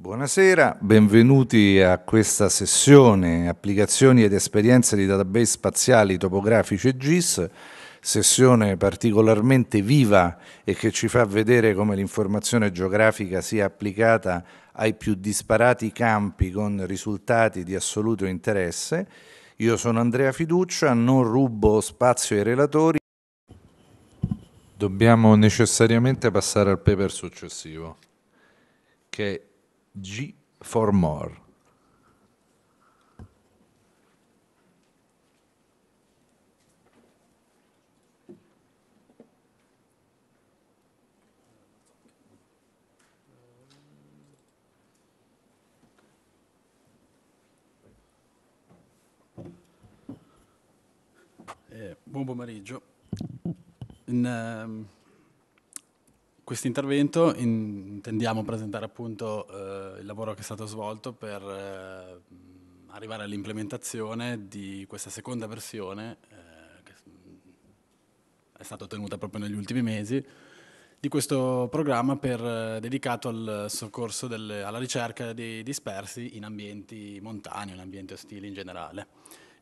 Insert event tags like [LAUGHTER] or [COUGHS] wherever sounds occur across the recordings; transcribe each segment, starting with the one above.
Buonasera, benvenuti a questa sessione Applicazioni ed esperienze di database spaziali topografici e GIS, sessione particolarmente viva e che ci fa vedere come l'informazione geografica sia applicata ai più disparati campi con risultati di assoluto interesse. Io sono Andrea Fiduccia, non rubo spazio ai relatori. Dobbiamo necessariamente passare al paper successivo, che G for more. Eh, buon pomeriggio. In, ehm, questo intervento intendiamo presentare appunto eh, il lavoro che è stato svolto per eh, arrivare all'implementazione di questa seconda versione eh, che è stata ottenuta proprio negli ultimi mesi di questo programma per, eh, dedicato al soccorso delle, alla ricerca dei dispersi in ambienti montani, in ambienti ostili in generale.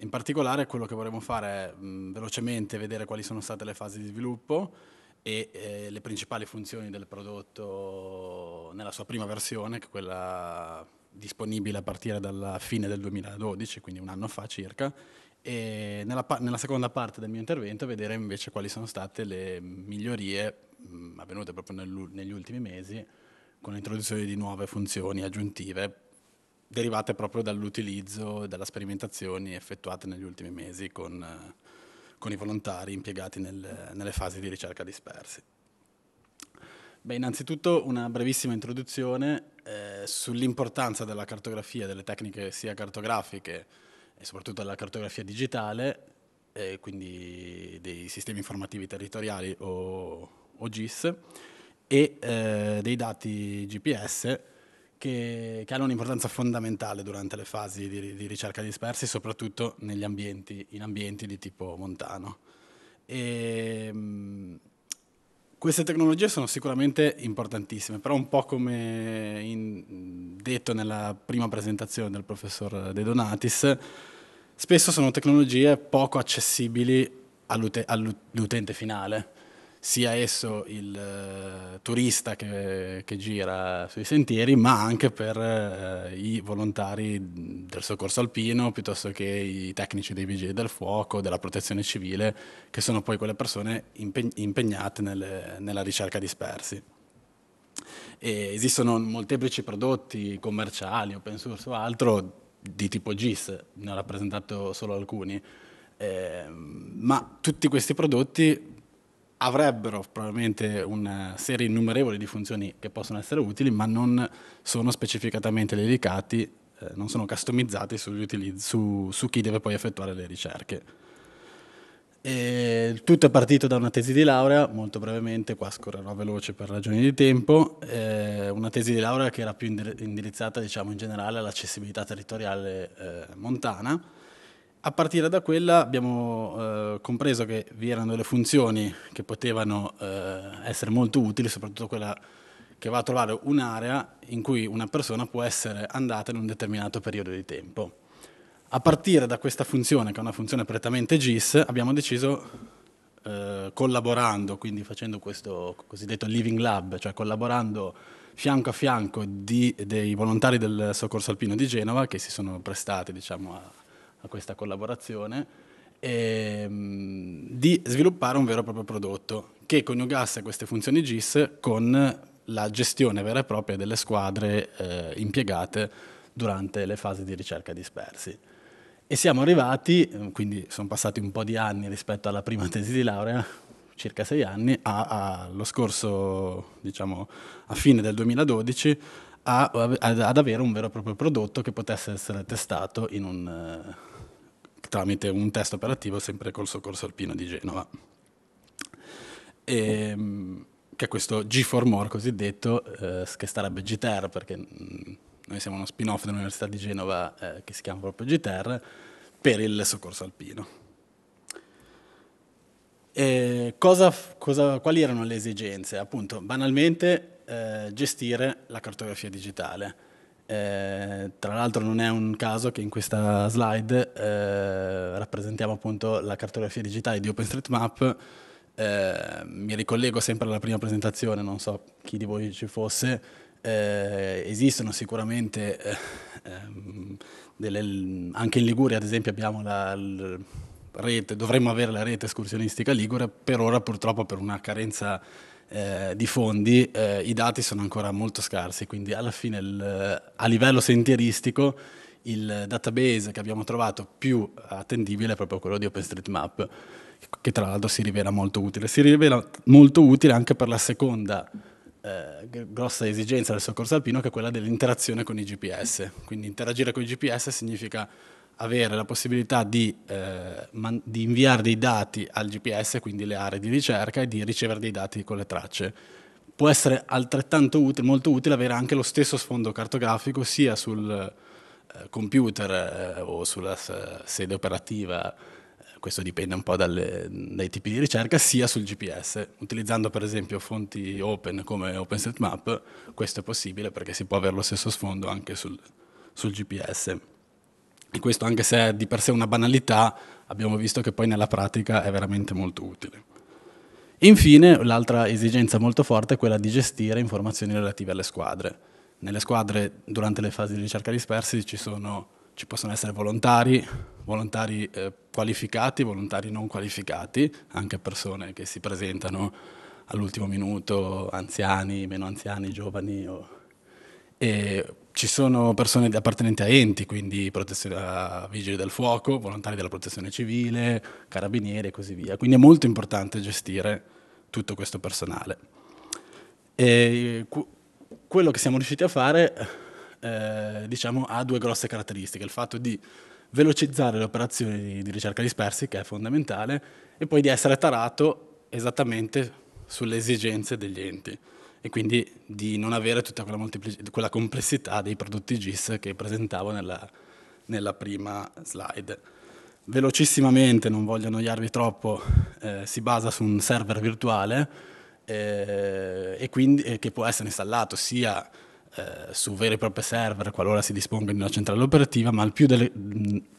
In particolare quello che vorremmo fare è mh, velocemente vedere quali sono state le fasi di sviluppo, e eh, le principali funzioni del prodotto nella sua prima versione, che è quella disponibile a partire dalla fine del 2012, quindi un anno fa circa, e nella, nella seconda parte del mio intervento vedere invece quali sono state le migliorie mh, avvenute proprio nel, negli ultimi mesi con l'introduzione di nuove funzioni aggiuntive derivate proprio dall'utilizzo e dalle sperimentazioni effettuate negli ultimi mesi con eh, con i volontari impiegati nel, nelle fasi di ricerca dispersi. Beh, innanzitutto una brevissima introduzione eh, sull'importanza della cartografia, delle tecniche sia cartografiche e soprattutto della cartografia digitale, eh, quindi dei sistemi informativi territoriali o, o GIS, e eh, dei dati GPS che, che hanno un'importanza fondamentale durante le fasi di, di, ricerca dispersi, soprattutto ambienti, in ambienti di tipo montano. E, mh, queste tecnologie sono sicuramente importantissime, però un po' come in, detto nella prima presentazione del professor De Donatis, spesso sono tecnologie poco accessibili all'utente finale sia esso il uh, turista che, che, gira sui sentieri, ma anche per uh, i volontari del soccorso alpino, piuttosto che i tecnici dei vigili del fuoco, della protezione civile, che sono poi quelle persone impeg impegnate nelle, nella ricerca dispersi. E esistono molteplici prodotti commerciali, open source o altro, di tipo GIS, ne ho rappresentato solo alcuni, eh, ma tutti questi prodotti avrebbero probabilmente una serie innumerevole di funzioni che possono essere utili, ma non sono specificatamente dedicati, eh, non sono customizzati su, su, chi deve poi effettuare le ricerche. E tutto è partito da una tesi di laurea, molto brevemente, qua scorrerò veloce per ragioni di tempo, eh, una tesi di laurea che era più indirizzata diciamo, in generale all'accessibilità territoriale eh, montana, a partire da quella abbiamo eh, compreso che vi erano delle funzioni che potevano eh, essere molto utili, soprattutto quella che va a trovare un'area in cui una persona può essere andata in un determinato periodo di tempo. A partire da questa funzione, che è una funzione prettamente GIS, abbiamo deciso, eh, collaborando, quindi facendo questo cosiddetto living lab, cioè collaborando fianco a fianco di, dei volontari del Soccorso Alpino di Genova, che si sono prestati diciamo, a a questa collaborazione, ehm, di sviluppare un vero e proprio prodotto che coniugasse queste funzioni GIS con la gestione vera e propria delle squadre eh, impiegate durante le fasi di ricerca dispersi. E siamo arrivati, quindi sono passati un po' di anni rispetto alla prima tesi di laurea, circa sei anni, allo scorso, diciamo, a fine del 2012, a, ad avere un vero e proprio prodotto che potesse essere testato in un, tramite un test operativo sempre col soccorso alpino di Genova. E, ehm, che è questo G4More cosiddetto, eh, che starebbe GTER perché mm, noi siamo uno spin-off dell'Università di Genova eh, che si chiama proprio GTER, per il soccorso alpino. Cosa, cosa, quali erano le esigenze? Appunto, banalmente eh, gestire la cartografia digitale Eh, tra l'altro non è un caso che in questa slide eh, rappresentiamo appunto la cartografia digitale di OpenStreetMap. Eh, mi ricollego sempre alla prima presentazione, non so chi di voi ci fosse. Eh, esistono sicuramente, eh, ehm, delle, anche in Liguria ad esempio abbiamo la, la rete, dovremmo avere la rete escursionistica Ligure, per ora purtroppo per una carenza eh, di fondi eh, i dati sono ancora molto scarsi, quindi alla fine il, a livello sentieristico il database che abbiamo trovato più attendibile è proprio quello di OpenStreetMap, che tra l'altro si rivela molto utile. Si rivela molto utile anche per la seconda eh, grossa esigenza del soccorso alpino, che è quella dell'interazione con i GPS. Quindi interagire con i GPS significa avere la possibilità di, eh, man- di, inviare dei dati al GPS, quindi le aree di ricerca, e di ricevere dei dati con le tracce. Può essere altrettanto utile, molto utile avere anche lo stesso sfondo cartografico sia sul eh, computer eh, o sulla s- sede operativa, eh, questo dipende un po' dalle, dai tipi di ricerca, sia sul GPS. Utilizzando per esempio fonti open come OpenStreetMap, questo è possibile perché si può avere lo stesso sfondo anche sul, sul GPS. E questo anche se è di per sé una banalità, abbiamo visto che poi nella pratica è veramente molto utile. Infine, l'altra esigenza molto forte è quella di gestire informazioni relative alle squadre. Nelle squadre, durante le fasi di ricerca dispersi, ci, sono, ci possono essere volontari, volontari eh, qualificati, volontari non qualificati, anche persone che si presentano all'ultimo minuto, anziani, meno anziani, giovani o e ci sono persone appartenenti a enti, quindi a vigili del fuoco, volontari della protezione civile, carabinieri e così via. Quindi è molto importante gestire tutto questo personale. E quello che siamo riusciti a fare eh, diciamo, ha due grosse caratteristiche, il fatto di velocizzare le operazioni di ricerca dispersi, che è fondamentale, e poi di essere tarato esattamente sulle esigenze degli enti e quindi di non avere tutta quella, quella complessità dei prodotti GIS che presentavo nella, nella prima slide. Velocissimamente, non voglio annoiarvi troppo, eh, si basa su un server virtuale eh, e quindi, eh, che può essere installato sia eh, su veri e propri server qualora si disponga di una centrale operativa, ma delle,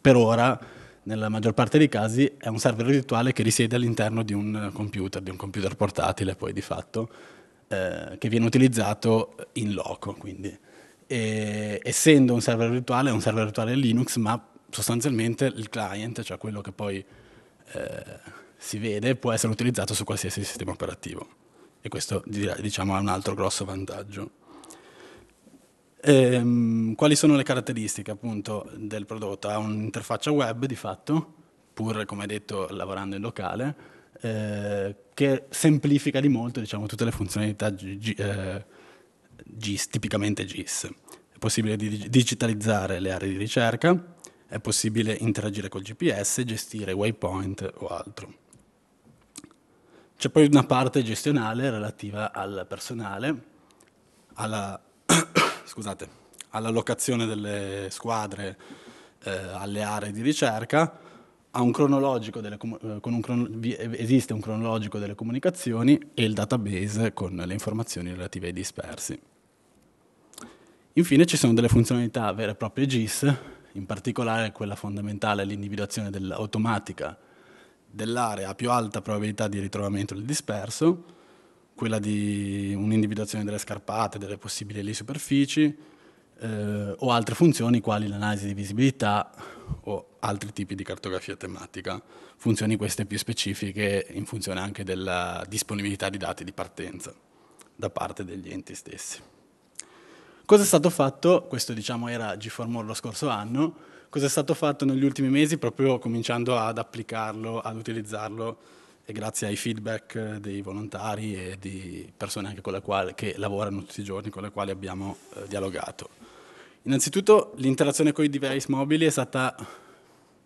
per ora, nella maggior parte dei casi, è un server virtuale che risiede all'interno di un computer, di un computer portatile poi di fatto, eh, che viene utilizzato in loco. Quindi. E, essendo un server virtuale, è un server virtuale Linux, ma sostanzialmente il client, cioè quello che poi eh, si vede, può essere utilizzato su qualsiasi sistema operativo. E questo diciamo, è un altro grosso vantaggio. Ehm, quali sono le caratteristiche appunto del prodotto? Ha un'interfaccia web di fatto, pur come detto lavorando in locale, eh, che semplifica di molto diciamo, tutte le funzionalità G, eh, GIS, tipicamente GIS. È possibile di digitalizzare le aree di ricerca, è possibile interagire col GPS, gestire waypoint o altro. C'è poi una parte gestionale relativa al personale, alla, [COUGHS] scusate, all'allocazione delle squadre eh, alle aree di ricerca, un delle, eh, un crono, esiste un cronologico delle comunicazioni e il database con le informazioni relative ai dispersi. Infine ci sono delle funzionalità vere e proprie GIS, in particolare quella fondamentale è l'individuazione automatica dell'area a più alta probabilità di ritrovamento del disperso, quella di un'individuazione delle scarpate, delle possibili superfici, eh, o altre funzioni quali l'analisi di visibilità o altri tipi di cartografia tematica, funzioni queste più specifiche in funzione anche della disponibilità di dati di partenza da parte degli enti stessi. Cosa è stato fatto? Questo diciamo era G4More lo scorso anno, cosa è stato fatto negli ultimi mesi proprio cominciando ad applicarlo, ad utilizzarlo e grazie ai feedback dei volontari e di persone anche con le quali che lavorano tutti i giorni, con le quali abbiamo eh, dialogato. Innanzitutto l'interazione con i device mobili è stata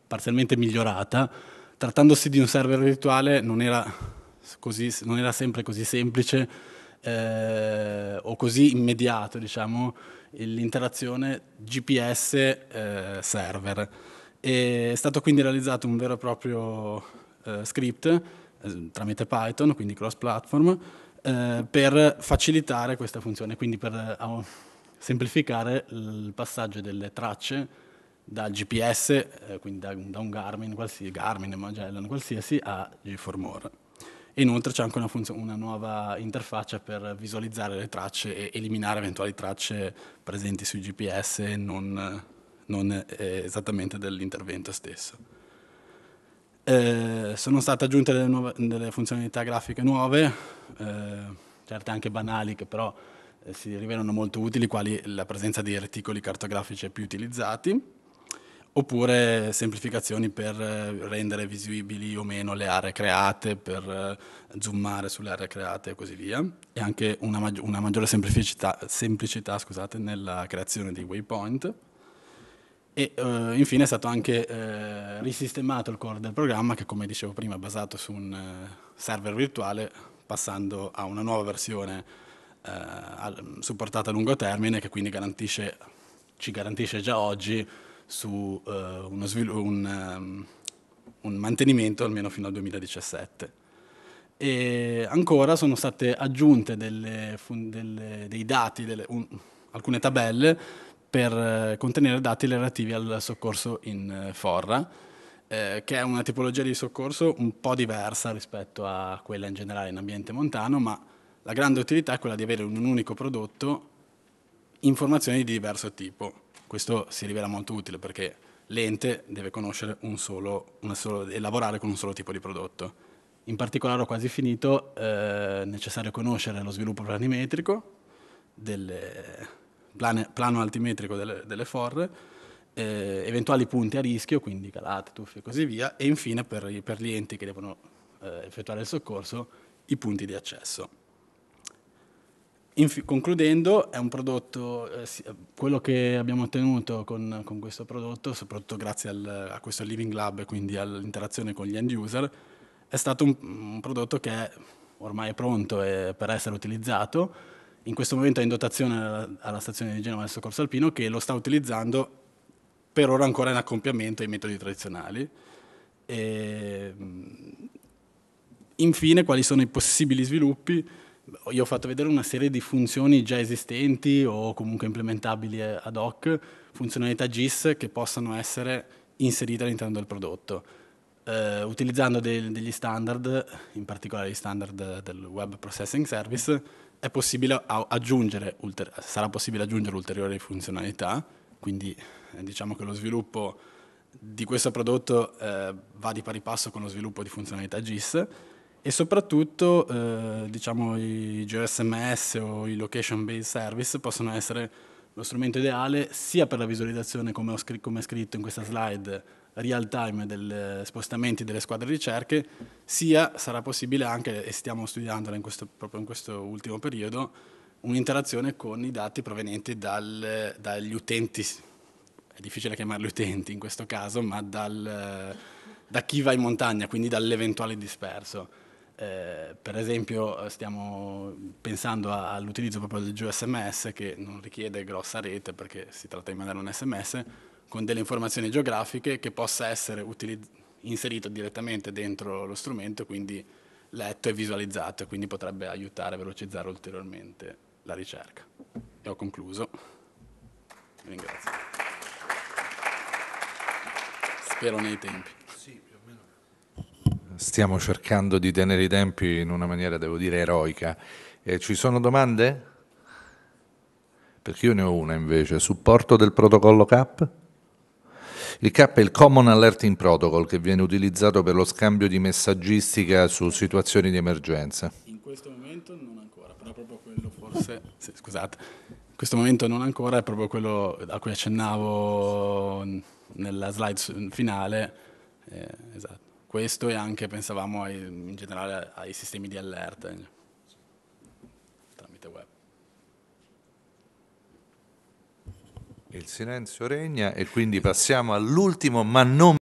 parzialmente migliorata, trattandosi di un server virtuale non era, così, non era sempre così semplice eh, o così immediato, diciamo, l'interazione GPS eh, è stato quindi realizzato un vero e proprio eh, script eh, tramite Python, quindi cross-platform, eh, per facilitare questa funzione, quindi per semplificare il passaggio delle tracce dal GPS, eh, quindi da, da, un Garmin, qualsiasi, Garmin, Magellan, qualsiasi, a G4More. E inoltre c'è anche una, una, nuova interfaccia per visualizzare le tracce e eliminare eventuali tracce presenti sui GPS non, non eh, esattamente dell'intervento stesso. Eh, sono state aggiunte delle, nuove, delle funzionalità grafiche nuove, eh, certe anche banali che però si rivelano molto utili, quali la presenza di reticoli cartografici più utilizzati, oppure semplificazioni per eh, rendere visibili o meno le aree create, per eh, zoomare sulle aree create e così via, e anche una, maggi una maggiore semplicità, semplicità scusate, nella creazione dei waypoint. E uh, infine è stato anche uh, risistemato il core del programma che come dicevo prima è basato su un server virtuale passando a una nuova versione supportata a lungo termine che quindi garantisce, ci garantisce già oggi su uh, un, um, un, mantenimento almeno fino al 2017. E ancora sono state aggiunte delle, delle, dei dati, delle, un, alcune tabelle per uh, contenere dati relativi al soccorso in forra, eh, che è una tipologia di soccorso un po' diversa rispetto a quella in generale in ambiente montano, ma la grande utilità è quella di avere in un unico prodotto informazioni di diverso tipo. Questo si rivela molto utile perché l'ente deve conoscere un solo, solo, e lavorare con un solo tipo di prodotto. In particolare ho quasi finito, è eh, necessario conoscere lo sviluppo planimetrico, delle, plane, plano altimetrico delle, delle forre, eh, eventuali punti a rischio, quindi calate, tuffi e così via, e infine per, per gli enti che devono eh, effettuare il soccorso, i punti di accesso. Inf concludendo, è un prodotto, eh, quello che abbiamo ottenuto con, con questo prodotto, soprattutto grazie al, a questo Living Lab e quindi all'interazione con gli end user, è stato un, un prodotto che è ormai è pronto per essere utilizzato. In questo momento è in dotazione alla, alla stazione di Genova del Soccorso Alpino che lo sta utilizzando per ora ancora in accoppiamento ai metodi tradizionali. E, infine, quali sono i possibili sviluppi? Io ho fatto vedere una serie di funzioni già esistenti o comunque implementabili ad hoc, funzionalità GIS che possano essere inserite all'interno del prodotto. Eh, utilizzando de degli standard, in particolare gli standard del Web Processing Service, possibile aggiungere, sarà possibile aggiungere ulteriori funzionalità, quindi eh, diciamo che lo sviluppo di questo prodotto eh, va di pari passo con lo sviluppo di funzionalità GIS, e soprattutto eh, diciamo, i GeoSMS o i Location Based Service possono essere lo strumento ideale sia per la visualizzazione, come, ho scr come è scritto in questa slide, real time degli spostamenti delle squadre di ricerche, sia sarà possibile anche, e stiamo studiandola in questo, proprio in questo ultimo periodo, un'interazione con i dati provenienti dal, dagli utenti, è difficile chiamarli utenti in questo caso, ma dal, da chi va in montagna, quindi dall'eventuale disperso. Eh, per esempio stiamo pensando all'utilizzo proprio del GeoSMS che non richiede grossa rete perché si tratta di mandare un SMS con delle informazioni geografiche che possa essere inserito direttamente dentro lo strumento quindi letto e visualizzato e quindi potrebbe aiutare a velocizzare ulteriormente la ricerca. E ho concluso. Vi ringrazio. Spero nei tempi stiamo cercando di tenere i tempi in una maniera, devo dire, eroica. Eh, ci sono domande? Perché io ne ho una invece. Supporto del protocollo CAP? Il CAP è il Common Alerting Protocol che viene utilizzato per lo scambio di messaggistica su situazioni di emergenza. In questo momento non ancora, però proprio quello forse... [LAUGHS] Sì, scusate. In questo momento non ancora, è proprio quello a cui accennavo nella slide finale. Eh, esatto questo e anche pensavamo ai, in generale ai sistemi di allerta tramite web. Il silenzio regna e quindi passiamo all'ultimo ma non